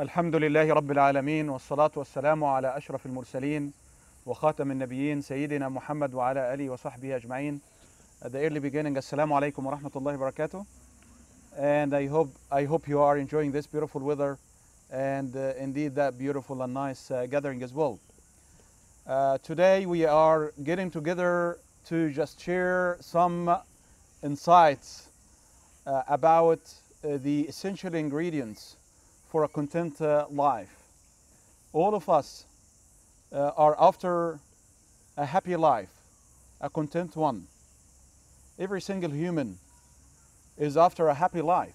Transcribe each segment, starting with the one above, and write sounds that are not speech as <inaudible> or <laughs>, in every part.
الحمد لله رب العالمين والصلاة والسلام على أشرف المرسلين وخاتم النبيين سيدنا محمد وعلى آله وصحبه أجمعين. The early beginning, alaikum wa rahmatullahi wa barakatuh. And I hope, I hope you are enjoying this beautiful weather and uh, indeed that beautiful and nice uh, gathering as well. Uh, today we are getting together to just share some insights uh, about uh, the essential ingredients for a content uh, life. All of us uh, are after a happy life, a content one. Every single human is after a happy life.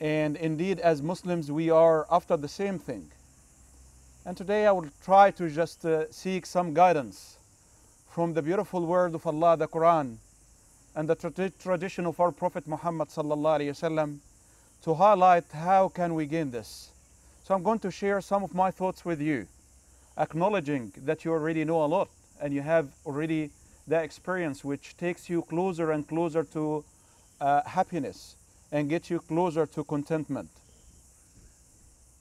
And indeed, as Muslims, we are after the same thing. And today I will try to just uh, seek some guidance from the beautiful word of Allah, the Quran, and the tra- tradition of our Prophet Muhammad sallallahu alaihi wasallam to highlight how can we gain this. So I'm going to share some of my thoughts with you, acknowledging that you already know a lot and you have already that experience which takes you closer and closer to uh, happiness and gets you closer to contentment.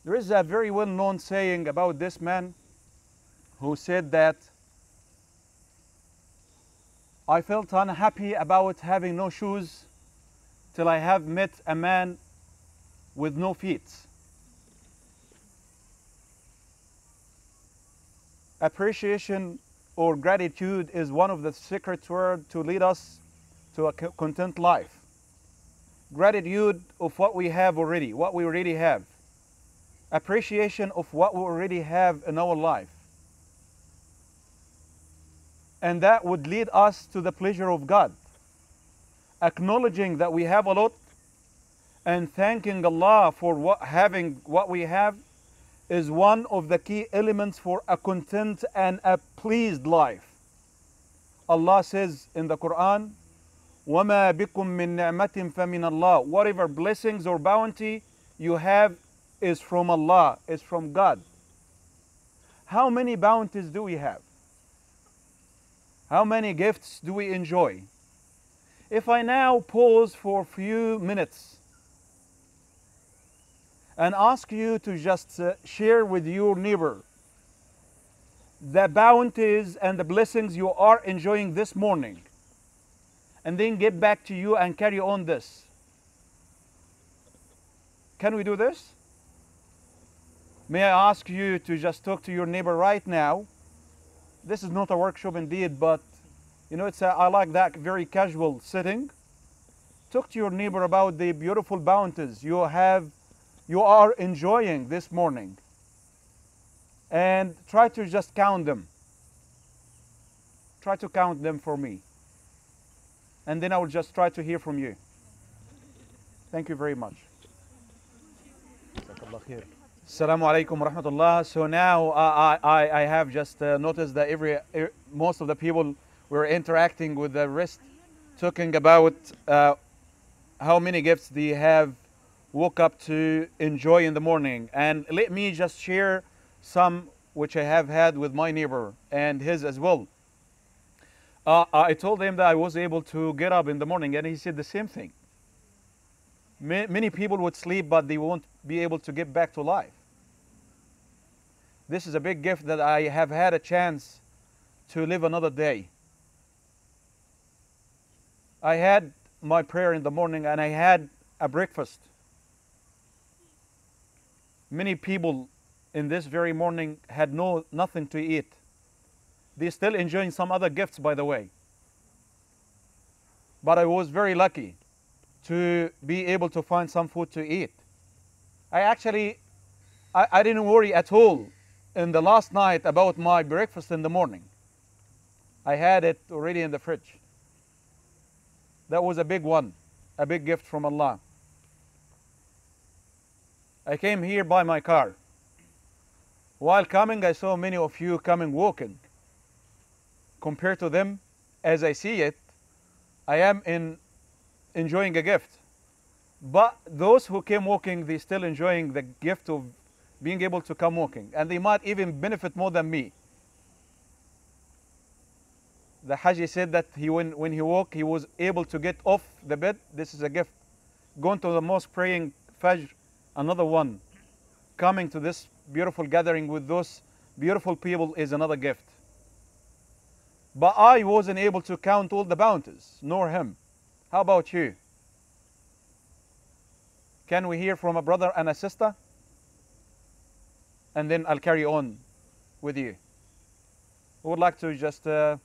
There is a very well known saying about this man who said that I felt unhappy about having no shoes till I have met a man with no feet. Appreciation or gratitude is one of the secret words to lead us to a content life. Gratitude of what we have already, what we already have. Appreciation of what we already have in our life. And that would lead us to the pleasure of God. Acknowledging that we have a lot and thanking Allah for what, having what we have is one of the key elements for a content and a pleased life. Allah says in the Quran, وَمَا بِكُم مِّن نِعْمَةٍ فَمِنَ اللَّهِ Whatever blessings or bounty you have is from Allah, is from God. How many bounties do we have? How many gifts do we enjoy? If I now pause for a few minutes and ask you to just uh, share with your neighbor the bounties and the blessings you are enjoying this morning, and then get back to you and carry on this. Can we do this? May I ask you to just talk to your neighbor right now? This is not a workshop indeed, but you know, it's a, I like that very casual setting. Talk to your neighbor about the beautiful bounties you have you are enjoying this morning and try to just count them. Try to count them for me. And then I will just try to hear from you. Thank you very much. Assalamu alaikum rahmatullah. So now uh, I, I, I have just uh, noticed that every, er, most of the people were interacting with the rest, talking about uh, how many gifts they have woke up to enjoy in the morning. And let me just share some which I have had with my neighbor and his as well. Uh, I told him that I was able to get up in the morning, and he said the same thing. Ma- Many people would sleep, but they won't be able to get back to life. This is a big gift that I have had a chance to live another day. I had my prayer in the morning, and I had a breakfast many people in this very morning had no nothing to eat. They're still enjoying some other gifts by the way. But i was very lucky to be able to find some food to eat. I actually i, I didn't worry at all in the last night about my breakfast in the morning. I had it already in the fridge. That was a big one a big gift from allah I came here by my car. While coming, I saw many of you coming walking. Compared to them, as I see it, I am in enjoying a gift. But those who came walking, they still enjoying the gift of being able to come walking, and they might even benefit more than me. The Haji said that he when, when he walked, he was able to get off the bed. This is a gift. Going to the mosque praying Fajr another one. coming to this beautiful gathering with those beautiful people is another gift. But I wasn't able to count all the bounties, nor him. How about you? Can we hear from a brother and a sister? And then I'll carry on with you. I would like to just uh,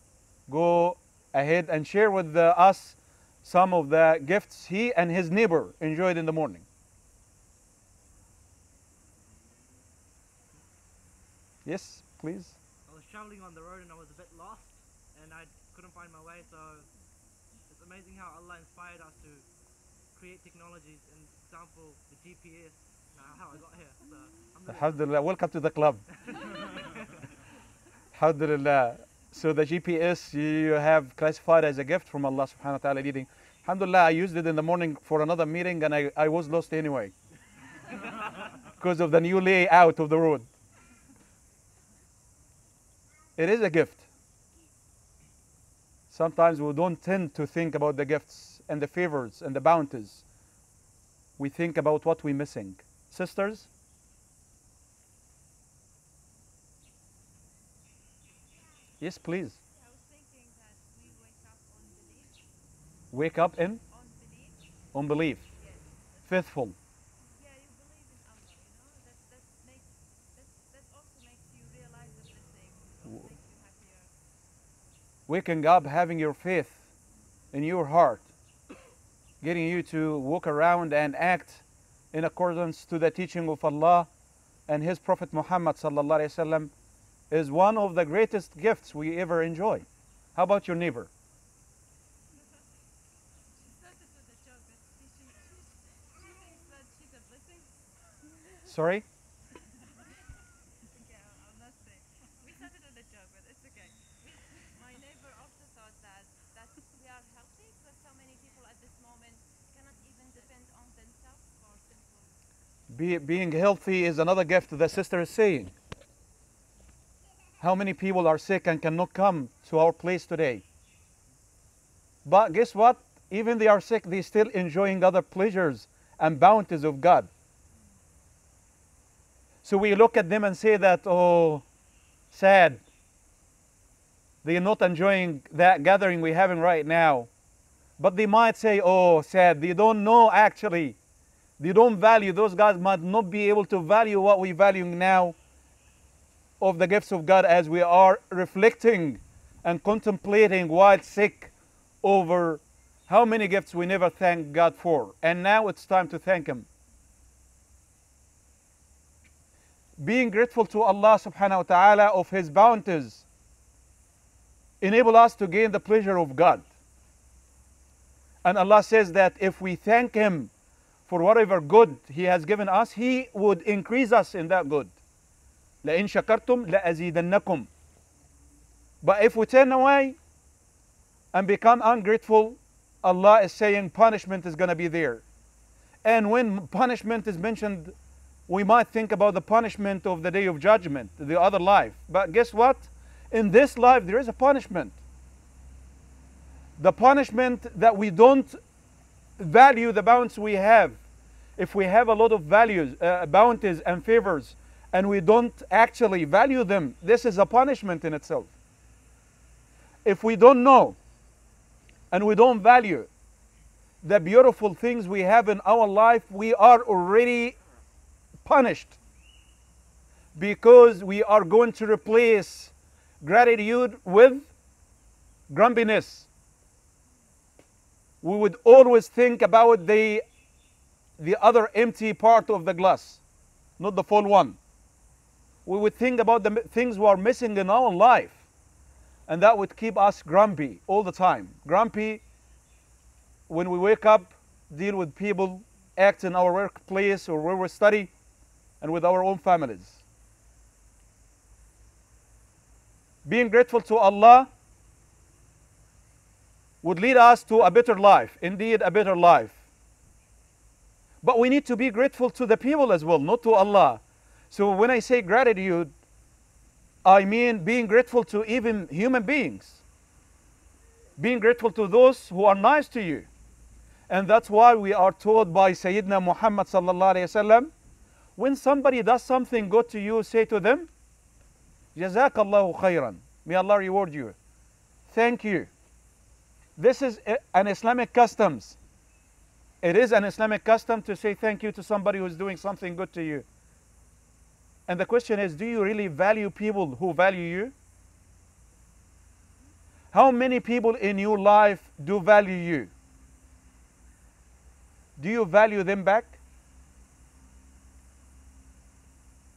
go ahead and share with uh, us some of the gifts he and his neighbor enjoyed in the morning? Yes, please. I was traveling on the road and I was a bit lost and I couldn't find my way. So it's amazing how Allah inspired us to create technologies. And example, the GPS. Now uh, how I got here. So alhamdulillah. Alhamdulillah. Welcome to the club. <laughs> Alhamdulillah. So the GPS you have classified as a gift from Allah subhanahu wa ta'ala leading. Alhamdulillah, I used it in the morning for another meeting and I, I was lost anyway. <laughs> because of the new layout of the road. It is a gift. Sometimes we don't tend to think about the gifts and the favors and the bounties. We think about what we're missing. Sisters? Yes, please. I was thinking that we wake up on belief. Wake up in unbelief, Yes. faithful. Yeah, you believe in Allah, you know? That that makes that that also makes you realize the blessing. It also makes you happier. Waking up, having your faith in your heart, getting you to walk around and act in accordance to the teaching of Allah and His Prophet Muhammad wasallam is one of the greatest gifts we ever enjoy. How about your neighbor? She started with a joke, but she she she, she thinks that she's a blessing. Sorry? It's okay, I'll, I'll not say. We started with a joke, but it's okay. We, my neighbor also thought that that we are healthy because so many people at this moment cannot even depend on themselves for simple. Be, being healthy is another gift the sister is saying. How many people are sick and cannot come to our place today? But guess what? Even they are sick, they're still enjoying other pleasures and bounties of God. So we look at them and say that, oh, sad. They are not enjoying that gathering we're having right now. But they might say, oh, sad. They don't know actually they don't value, those guys might not be able to value what we're valuing now of the gifts of God as we are reflecting and contemplating while sick over how many gifts we never thank God for. And now it's time to thank Him. Being grateful to Allah subhanahu wa ta'ala of His bounties enable us to gain the pleasure of God. And Allah says that if we thank Him for whatever good He has given us, He would increase us in that good. لَإِن شَكَرْتُمْ لَأَزِيدَنَّكُمْ But if we turn away and become ungrateful, Allah is saying punishment is going to be there. And when punishment is mentioned, we might think about the punishment of the day of judgment, the other life. But guess what? In this life, there is a punishment. The punishment that we don't value the bounties we have. If we have a lot of values, uh, bounties, and favors, and we don't actually value them, this is a punishment in itself. If we don't know and we don't value the beautiful things we have in our life, we are already punished because we are going to replace gratitude with grumpiness we would always think about the the other empty part of the glass not the full one. We would think about the things we are missing in our life and that would keep us grumpy all the time. Grumpy when we wake up deal with people act in our workplace or where we study and with our own families. Being grateful to allah would lead us to a better life, indeed, a better life. But we need to be grateful to the people as well, not to Allah. So when I say gratitude, I mean being grateful to even human beings, being grateful to those who are nice to you. And that's why we are told by Sayyidina Muhammad sallallahu alaihi wasallam, When somebody does something good to you, say to them, Jazakallahu khairan. May Allah reward you. Thank you. This is an Islamic customs. It is an Islamic custom to say thank you to somebody who's doing something good to you. And the question is, do you really value people who value you? How many people in your life do value you? Do you value them back?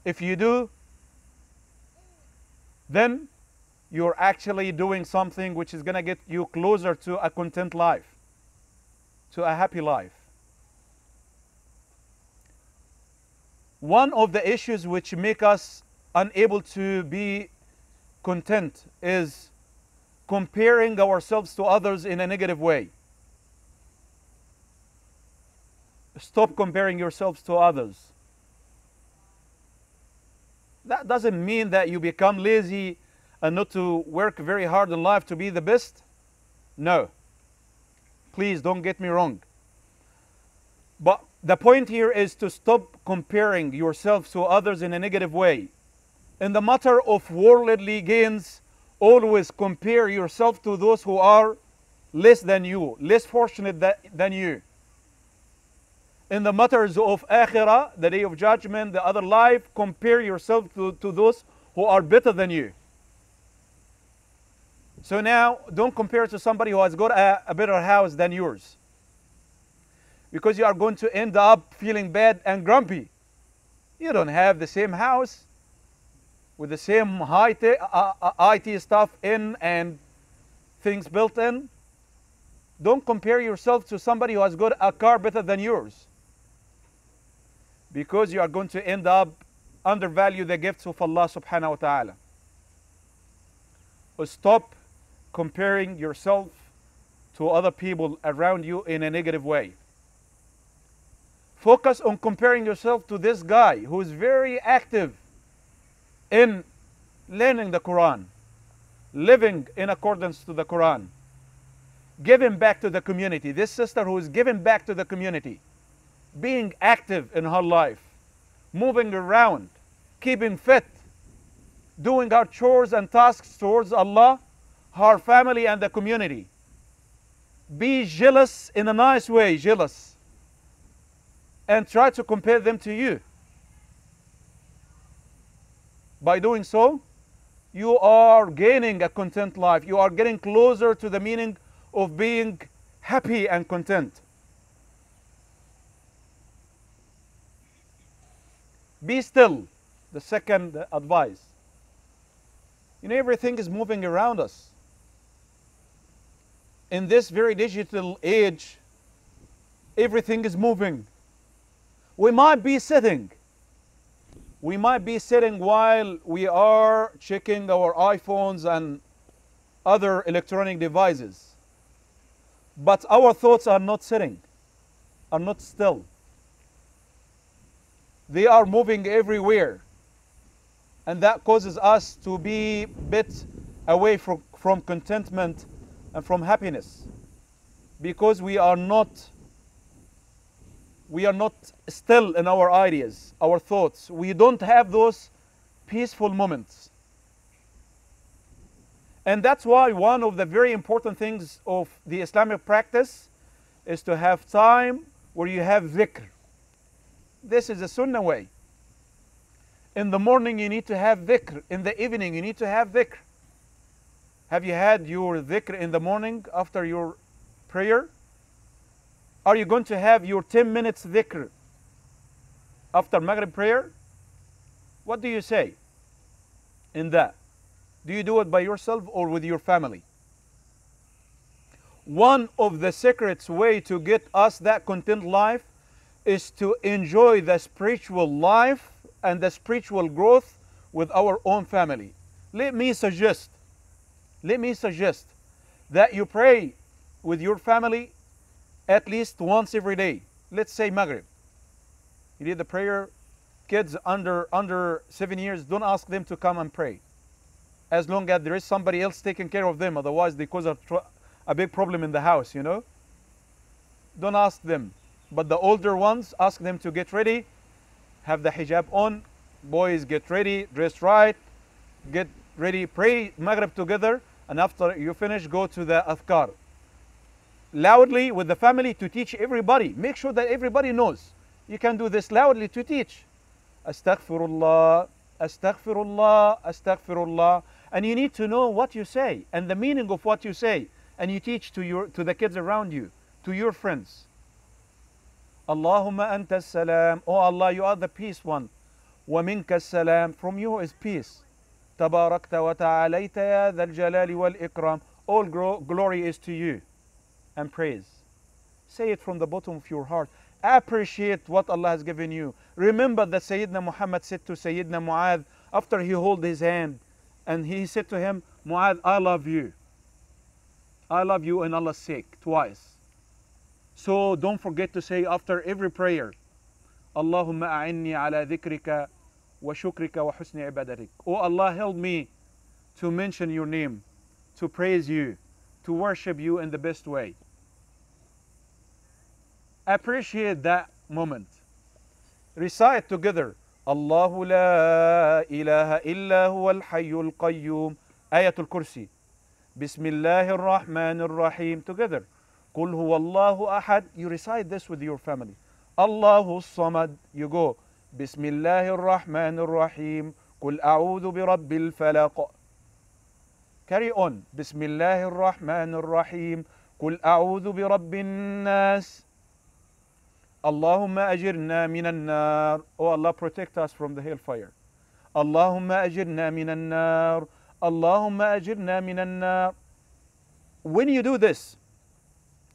If you do, then you're actually doing something which is going to get you closer to a content life, to a happy life. One of the issues which make us unable to be content is comparing ourselves to others in a negative way. Stop comparing yourselves to others. That doesn't mean that you become lazy and not to work very hard in life to be the best. No. Please don't get me wrong. But the point here is to stop comparing yourself to others in a negative way. In the matter of worldly gains, always compare yourself to those who are less than you, less fortunate tha- than you. In the matters of akhirah, the day of judgment, the other life, compare yourself to, to those who are better than you. So now, don't compare to somebody who has got a, a better house than yours. Because you are going to end up feeling bad and grumpy. You don't have the same house with the same high te- uh, uh, IT stuff in and things built in. Don't compare yourself to somebody who has got a car better than yours. Because you are going to end up undervalue the gifts of Allah subhanahu wa ta'ala. Stop comparing yourself to other people around you in a negative way. Focus on comparing yourself to this guy who is very active in learning the Quran, living in accordance to the Quran, giving back to the community. This sister who is giving back to the community, being active in her life, moving around, keeping fit, doing her chores and tasks towards Allah, her family, and the community. Be jealous in a nice way, jealous, and try to compare them to you. By doing so, you are gaining a content life. You are getting closer to the meaning of being happy and content. Be still, the second advice. You know, everything is moving around us. In this very digital age, everything is moving. We might be sitting. We might be sitting while we are checking our iPhones and other electronic devices. But our thoughts are not sitting, are not still. They are moving everywhere. And that causes us to be bit away from, from contentment and from happiness. Because we are not we are not still in our ideas, our thoughts. We don't have those peaceful moments. And that's why one of the very important things of the Islamic practice is to have time where you have dhikr. This is the sunnah way. In the morning, you need to have dhikr. In the evening, you need to have dhikr. Have you had your dhikr in the morning after your prayer? Are you going to have your 10 minutes dhikr after Maghrib prayer? What do you say in that? Do you do it by yourself or with your family? One of the secrets way to get us that content life is to enjoy the spiritual life and the spiritual growth with our own family. Let me suggest, let me suggest that you pray with your family at least once every day. Let's say Maghrib. You did the prayer. Kids under under seven years, don't ask them to come and pray. As long as there is somebody else taking care of them, otherwise they cause a, a big problem in the house, you know. Don't ask them. But the older ones, ask them to get ready have the hijab on. Boys, get ready, dress right, get ready, pray Maghrib together, and after you finish, go to the Athkar. Loudly with the family to teach everybody. Make sure that everybody knows. You can do this loudly to teach. Astaghfirullah, astaghfirullah, astaghfirullah. And you need to know what you say and the meaning of what you say. And you teach to, your, to the kids around you, to your friends. Allahumma anta salam. Oh Allah, you are the peace one. Wa minka salam. From you is peace. تباركت وتعاليت يا ذا الجلال والإكرام. All gro- glory is to you and praise. Say it from the bottom of your heart. Appreciate what Allah has given you. Remember that Sayyidina Muhammad said to Sayyidina Mu'adh after he held his hand and he said to him, Mu'adh, I love you. I love you in Allah's sake, twice. So don't forget to say after every prayer, Allahumma a'inni ala dhikrika wa shukrika wa husni ibadatik. Oh Allah, help me to mention your name, to praise you, to worship you in the best way. Appreciate that moment. Recite together. الله لا إله إلا هو الحي القيوم آية الكرسي بسم الله الرحمن الرحيم together قل هو الله أحد you recite this with your family الله الصمد you go بسم الله الرحمن الرحيم قل أعوذ برب الفلق carry on. بسم الله الرحمن الرحيم قل أعوذ برب الناس اللهم أجرنا من النار Oh Allah protect us from the hellfire. اللهم أجرنا من النار اللهم أجرنا من النار When you do this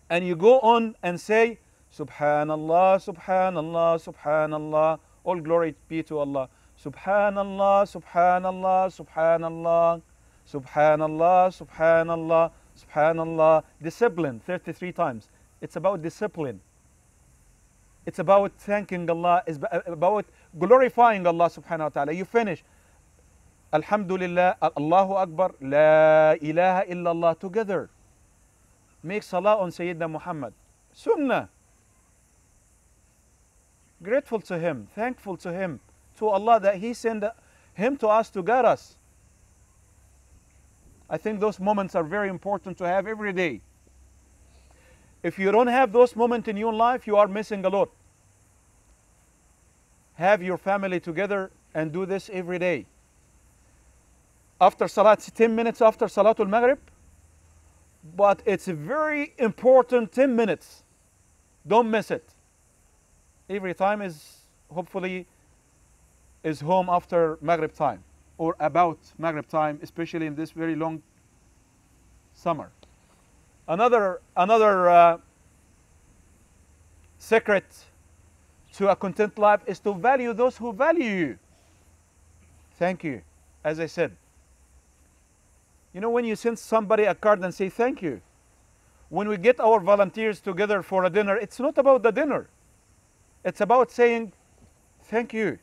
and you go on and say Subhanallah, Subhanallah, Subhanallah All glory be to Allah Subhanallah, Subhanallah, Subhanallah Subhanallah, Subhanallah, Subhanallah Discipline 33 times It's about discipline it's about thanking Allah, it's about glorifying Allah subhanahu wa ta'ala. You finish. Alhamdulillah, Allahu Akbar, La ilaha illallah together. Make salah on Sayyidina Muhammad. Sunnah. Grateful to Him, thankful to Him, to Allah that He sent Him to us to guide us. I think those moments are very important to have every day. If you don't have those moments in your life, you are missing a lot. Have your family together and do this every day. After Salat, 10 minutes after Salatul Maghrib, but it's a very important 10 minutes. Don't miss it. Every time is hopefully is home after Maghrib time or about Maghrib time, especially in this very long summer. Another another uh, secret to a content life is to value those who value you. Thank you, as I said. You know, when you send somebody a card and say thank you, when we get our volunteers together for a dinner, it's not about the dinner. It's about saying thank you.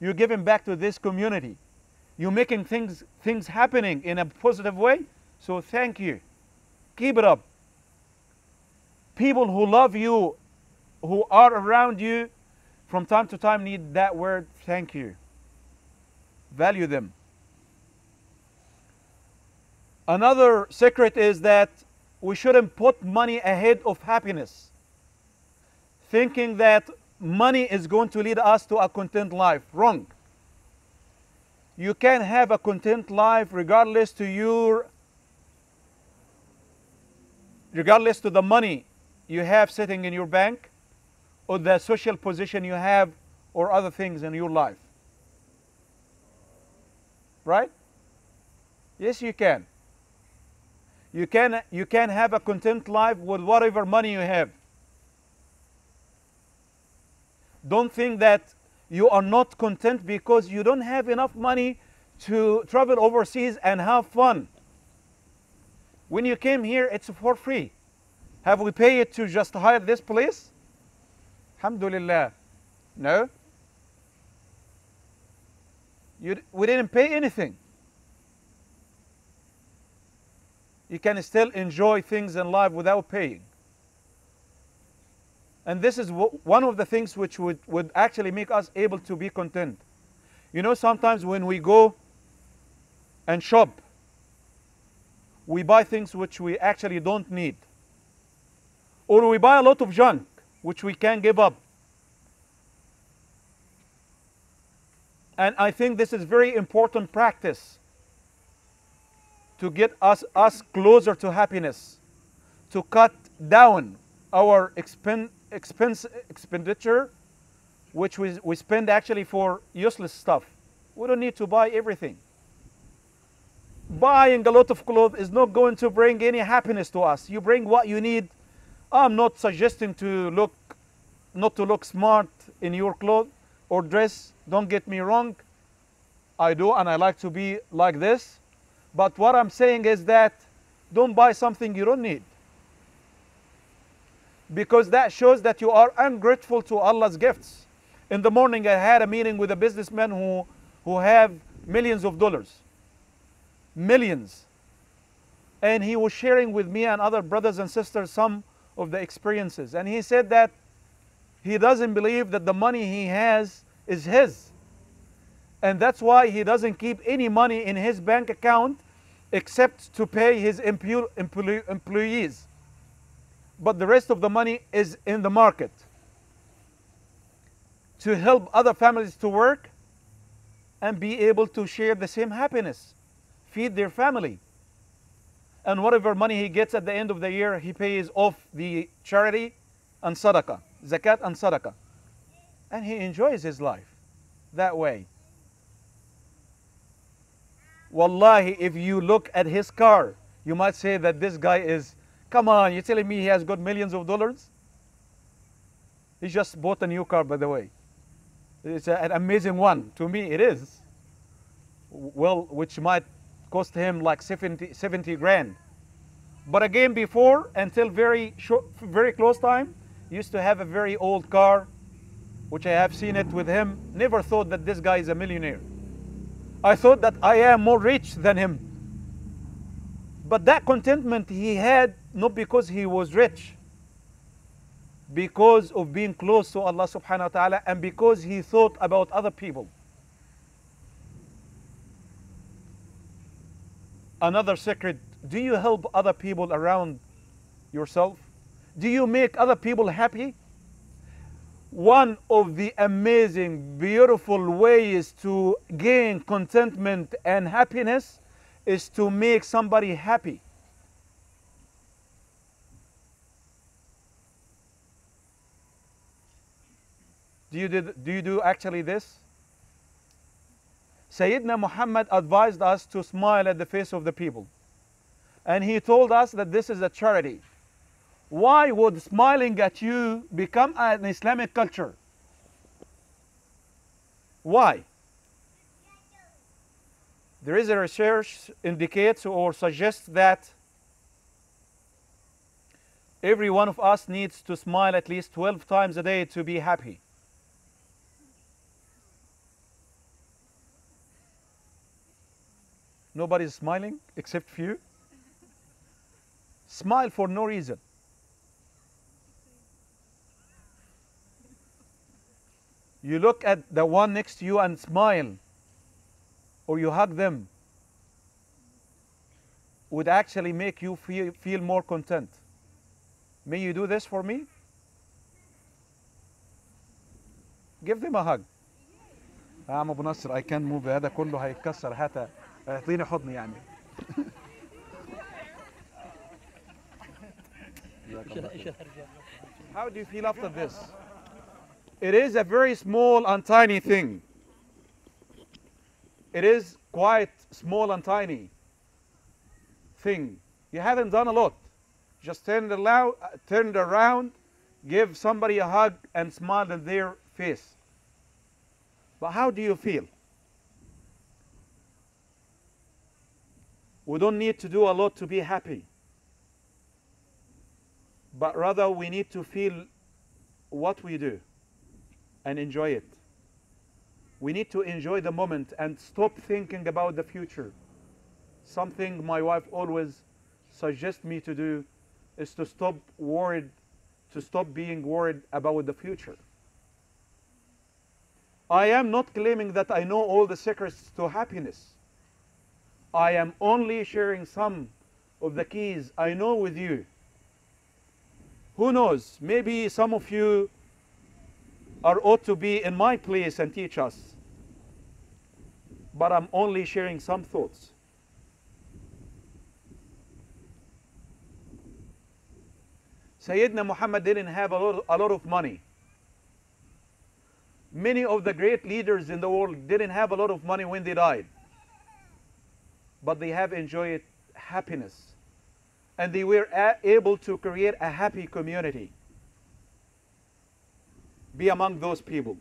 You're giving back to this community. You're making things things happening in a positive way. So thank you. Keep it up. People who love you, who are around you, from time to time need that word thank you. Value them. Another secret is that we shouldn't put money ahead of happiness. Thinking that money is going to lead us to a content life. Wrong. You can have a content life regardless to your regardless to the money you have sitting in your bank or the social position you have or other things in your life. Right? Yes, you can. You can you can have a content life with whatever money you have. Don't think that you are not content because you don't have enough money to travel overseas and have fun. When you came here, it's for free. Have we paid to just hire this place? Alhamdulillah. No. You, we didn't pay anything. You can still enjoy things in life without paying. And this is one of the things which would, would actually make us able to be content. You know, sometimes when we go and shop, we buy things which we actually don't need. Or we buy a lot of junk which we can't give up. And I think this is very important practice to get us, us closer to happiness, to cut down our expen, expense, expenditure, which we, we spend actually for useless stuff. We don't need to buy everything. Buying a lot of clothes is not going to bring any happiness to us. You bring what you need. I'm not suggesting to look, not to look smart in your clothes or dress. Don't get me wrong. I do, and I like to be like this. But what I'm saying is that don't buy something you don't need. Because that shows that you are ungrateful to Allah's gifts. In the morning, I had a meeting with a businessman who, who have millions of dollars. Millions. And he was sharing with me and other brothers and sisters some of the experiences. And he said that he doesn't believe that the money he has is his. And that's why he doesn't keep any money in his bank account except to pay his employ- employees. But the rest of the money is in the market to help other families to work and be able to share the same happiness, feed their family. And whatever money he gets at the end of the year, he pays off the charity and sadaqah, zakat and sadaqah. And he enjoys his life that way. Wallahi, if you look at his car, you might say that this guy is, come on, you're telling me he has got millions of dollars? He just bought a new car, by the way. It's an amazing one. To me, it is. Well, which might cost him like 70, 70 grand. But again, before, until very short, very close time, used to have a very old car, which I have seen it with him. Never thought that this guy is a millionaire. I thought that I am more rich than him. But that contentment he had not because he was rich, because of being close to Allah subhanahu wa ta'ala and because he thought about other people. Another secret do you help other people around yourself? Do you make other people happy? One of the amazing, beautiful ways to gain contentment and happiness is to make somebody happy. Do you, do, do you do actually this? Sayyidina Muhammad advised us to smile at the face of the people. And he told us that this is a charity. Why would smiling at you become an Islamic culture? Why? There is a research indicates or suggests that every one of us needs to smile at least 12 times a day to be happy. Nobody's smiling except few. Smile for no reason. You look at the one next to you and smile, or you hug them, would actually make you feel, feel more content. May you do this for me? Give them a hug. يا عم ابو نصر I can't move هذا كله هيتكسر حتى اعطيني حضن يعني How do you feel after this? It is a very small and tiny thing. It is quite small and tiny thing. You haven't done a lot. Just turn it around, turn it around, give somebody a hug, and smile in their face. But how do you feel? We don't need to do a lot to be happy, but rather we need to feel what we do and enjoy it. We need to enjoy the moment and stop thinking about the future. Something my wife always suggests me to do is to stop worried to stop being worried about the future. I am not claiming that I know all the secrets to happiness. I am only sharing some of the keys I know with you. Who knows? Maybe some of you are ought to be in my place and teach us. But I'm only sharing some thoughts. Sayyidina Muhammad didn't have a lot, a lot of money. Many of the great leaders in the world didn't have a lot of money when they died. But they have enjoyed happiness. And they were able to create a happy community. Be among those people.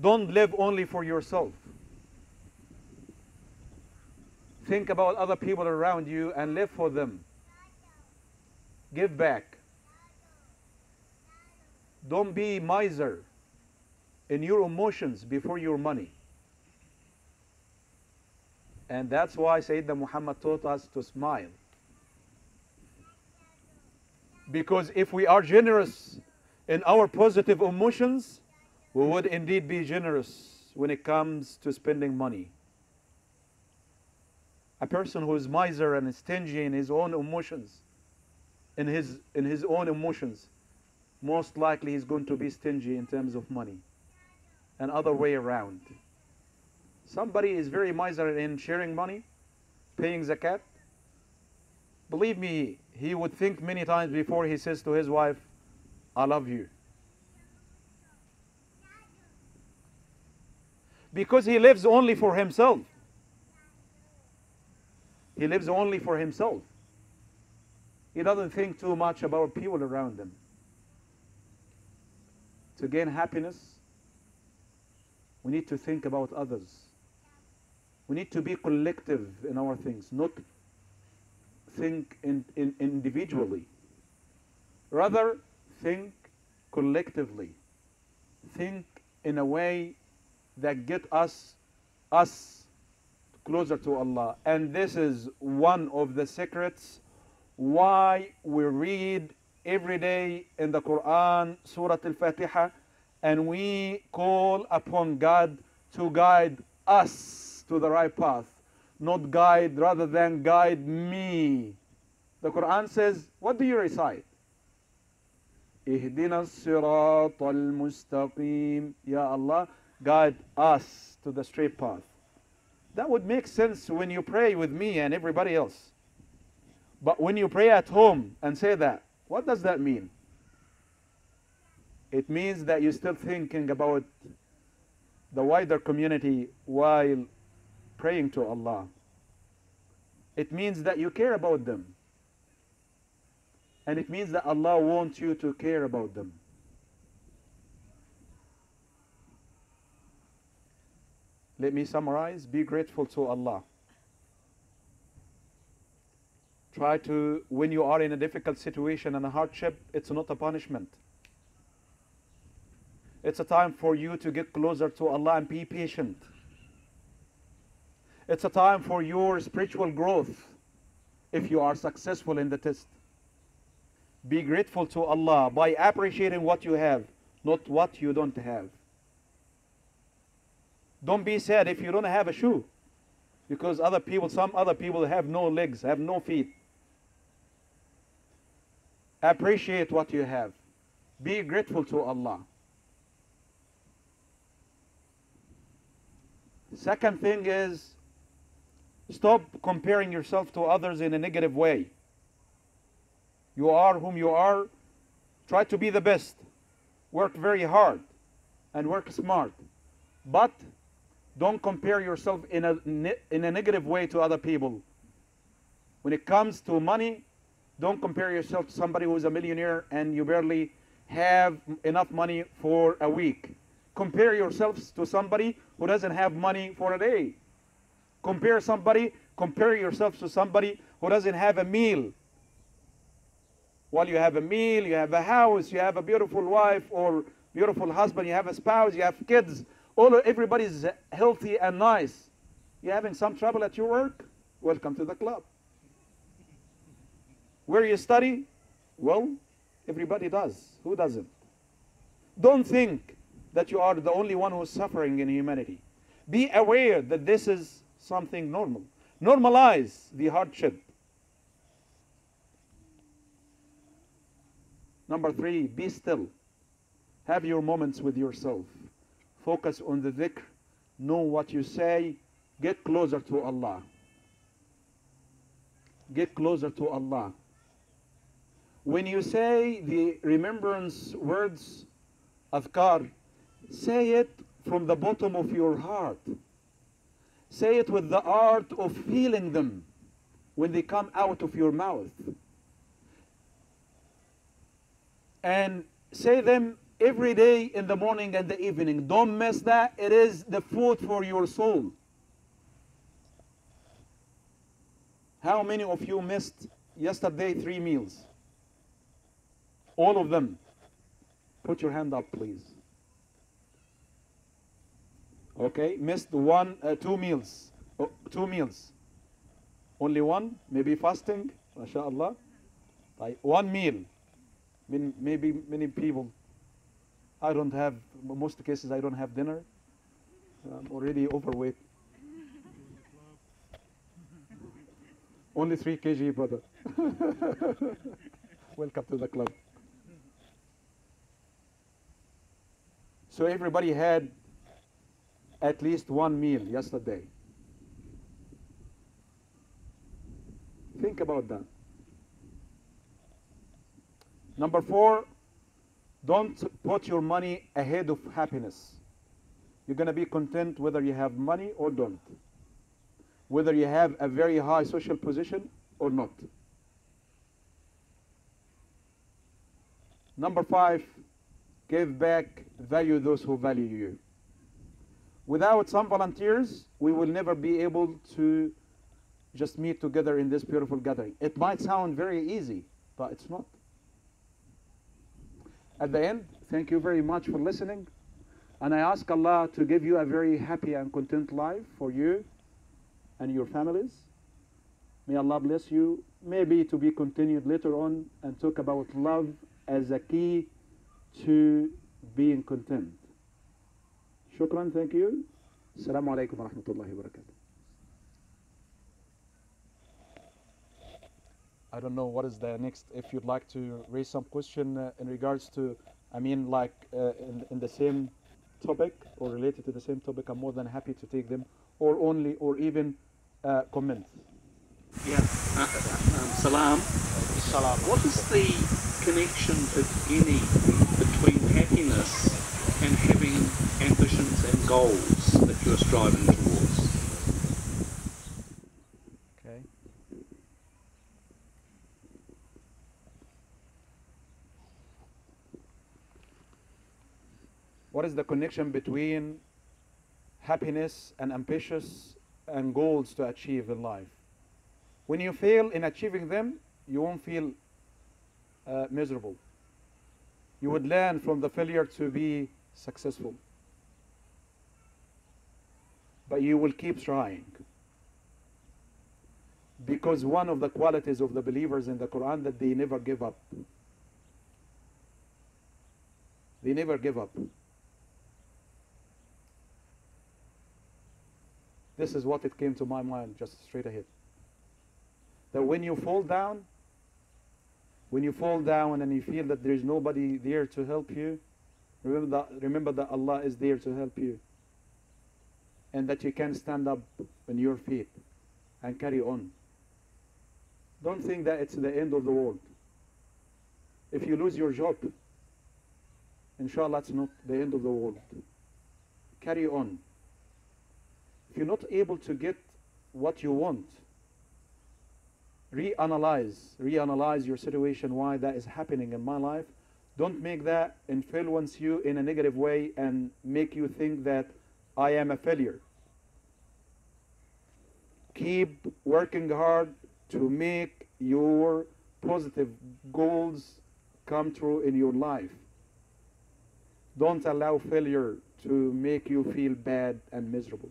Don't live only for yourself. Think about other people around you and live for them. Give back. Don't be miser in your emotions before your money. And that's why Sayyidina Muhammad taught us to smile. Because if we are generous in our positive emotions, we would indeed be generous when it comes to spending money. A person who is miser and stingy in his own emotions, in his, in his own emotions, most likely he's going to be stingy in terms of money. And other way around. Somebody is very miser in sharing money, paying zakat. Believe me, he would think many times before he says to his wife, I love you. Because he lives only for himself. He lives only for himself. He doesn't think too much about people around him. To gain happiness, we need to think about others. We need to be collective in our things, not think in, in individually. Rather, think collectively. Think in a way that get us us closer to Allah. And this is one of the secrets why we read every day in the Quran, Surah Al-Fatiha, and we call upon God to guide us to the right path, not guide rather than guide me. The Quran says, what do you recite? اهدنا الصراط المستقيم Ya Allah, guide us to the straight path. That would make sense when you pray with me and everybody else. But when you pray at home and say that, what does that mean? it means that you're still thinking about the wider community while praying to Allah. It means that you care about them. And it means that Allah wants you to care about them. Let me summarize. Be grateful to Allah. Try to, when you are in a difficult situation and a hardship, it's not a punishment. It's a time for you to get closer to Allah and be patient. It's a time for your spiritual growth if you are successful in the test. Be grateful to Allah by appreciating what you have, not what you don't have. Don't be sad if you don't have a shoe. Because other people, some other people have no legs, have no feet. Appreciate what you have. Be grateful to Allah. Second thing is stop comparing yourself to others in a negative way. You are whom you are. Try to be the best. Work very hard and work smart. But don't compare yourself in a, in a negative way to other people. When it comes to money, don't compare yourself to somebody who's a millionaire and you barely have enough money for a week. Compare yourselves to somebody who doesn't have money for a day. Compare somebody, compare yourself to somebody who doesn't have a meal. While you have a meal, you have a house, you have a beautiful wife or beautiful husband, you have a spouse, you have kids, all everybody's healthy and nice. You're having some trouble at your work? Welcome to the club. Where you study? Well, everybody does. Who doesn't? Don't think that you are the only one who's suffering in humanity. Be aware that this is something normal. Normalize the hardship. Number three, be still. Have your moments with yourself. Focus on the dhikr. Know what you say. Get closer to Allah. Get closer to Allah. When you say the remembrance words, adhkar, say it from the bottom of your heart. Say it with the art of feeling them when they come out of your mouth. And say them every day in the morning and the evening. Don't miss that. It is the food for your soul. How many of you missed yesterday three meals? All of them. Put your hand up, please. Okay, missed one, uh, two meals. Oh, two meals. Only one, maybe fasting, mashallah. Right. One meal. Maybe many people. I don't have, most cases, I don't have dinner. I'm already overweight. Only 3 kg, brother. <laughs> Welcome to the club. So everybody had at least one meal yesterday. Think about that. Number four, don't put your money ahead of happiness. You're going to be content whether you have money or don't, whether you have a very high social position or not. Number five, give back, value those who value you. Without some volunteers, we will never be able to just meet together in this beautiful gathering. It might sound very easy, but it's not. At the end, thank you very much for listening. And I ask Allah to give you a very happy and content life for you and your families. May Allah bless you. Maybe to be continued later on and talk about love as a key to being content. Shukran, thank you. Assalamu alaikum wa rahmatullahi wa barakatuh. I don't know what is the next. If you'd like to raise some question uh, in regards to, I mean, like uh, in, in the same topic or related to the same topic, I'm more than happy to take them, or only, or even uh, comment. Yeah. <laughs> Uh, um, salam. Salam. What is the connection, if any, between happiness and having ambitions and goals that you are striving towards? Okay. What is the connection between happiness and ambitious and goals to achieve in life? When you fail in achieving them, you won't feel uh, miserable. You would learn from the failure to be successful. But you will keep trying. Because one of the qualities of the believers in the Quran that they never give up. They never give up. This is what it came to my mind just straight ahead. That when you fall down, when you fall down and you feel that there is nobody there to help you, remember that, remember that Allah is there to help you. And that you can stand up on your feet and carry on. Don't think that it's the end of the world. If you lose your job, inshallah, it's not the end of the world. Carry on. If you're not able to get what you want, reanalyze, reanalyze your situation, why that is happening in my life. Don't make that influence you in a negative way and make you think that I am a failure. Keep working hard to make your positive goals come true in your life. Don't allow failure to make you feel bad and miserable.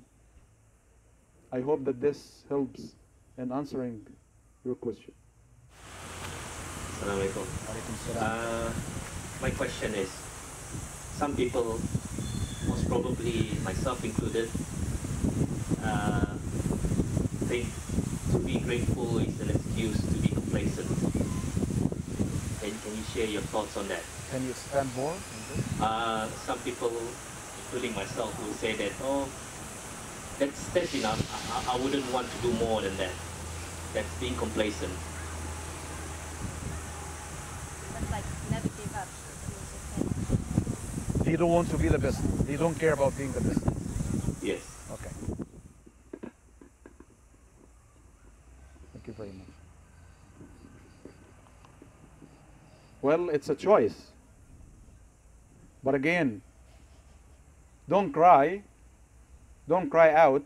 I hope that this helps in answering your question. Assalamualaikum. Uh, my question is, some people, most probably myself included, uh, think to be grateful is an excuse to be complacent. Can, can you share your thoughts on that? Can you stand more? Uh, some people, including myself, will say that, oh, that's, that's enough. I- I wouldn't want to do more than that. That's being complacent. But like never give up. They don't want to be the best. They don't care about being the best. Yes. Okay. Thank you very much. Well, it's a choice. But again, don't cry. Don't cry out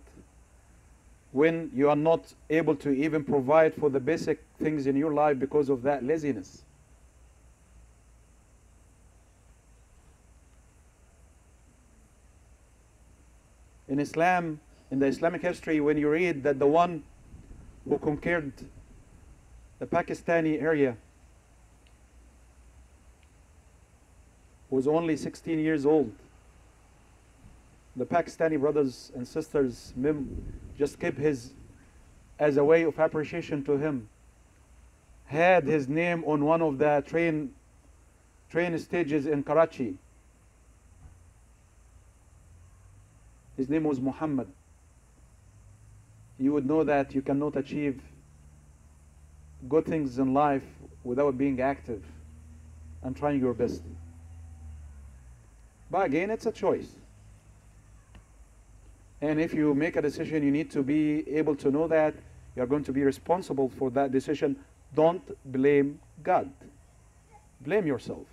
when you are not able to even provide for the basic things in your life because of that laziness. In Islam, in the Islamic history, when you read that the one who conquered the Pakistani area was only 16 years old. The Pakistani brothers and sisters just kept his, as a way of appreciation to him, had his name on one of the train, train stages in Karachi. His name was Muhammad. You would know that you cannot achieve good things in life without being active and trying your best. But again, it's a choice. And if you make a decision, you need to be able to know that you're going to be responsible for that decision. Don't blame God, blame yourself.